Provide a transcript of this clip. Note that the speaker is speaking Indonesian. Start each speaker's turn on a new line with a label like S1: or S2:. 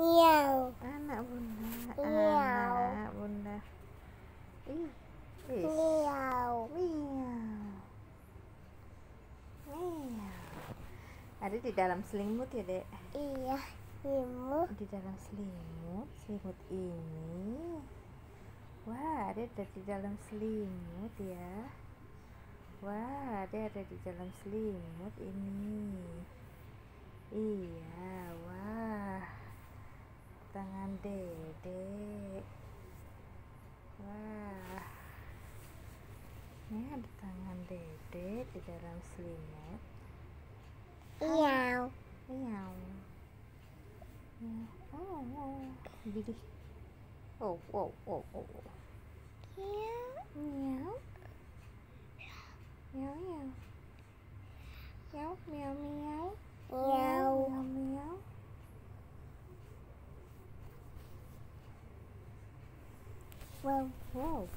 S1: Miau.
S2: Anak bunda.
S1: Miau.
S2: Anak bunda. Ih. Ih.
S1: Miau.
S2: Miau. Miau. Ada di dalam selimut ya, Dek?
S1: Iya. Imu.
S2: Di dalam selimut, selimut ini. Wah, ada ada di dalam selimut ya. Wah, ada ada di dalam selimut ini. Iya, wah. Tangan Dedek. Wah. Ini ada tangan Dedek di dalam selimut.
S1: Miau.
S2: Miau. Ya. Oh, oh. Jadi. Oh, oh, oh, oh.
S1: Miau.
S2: Miau, miau. Miau, miau, miau. Miau. Well, whoa.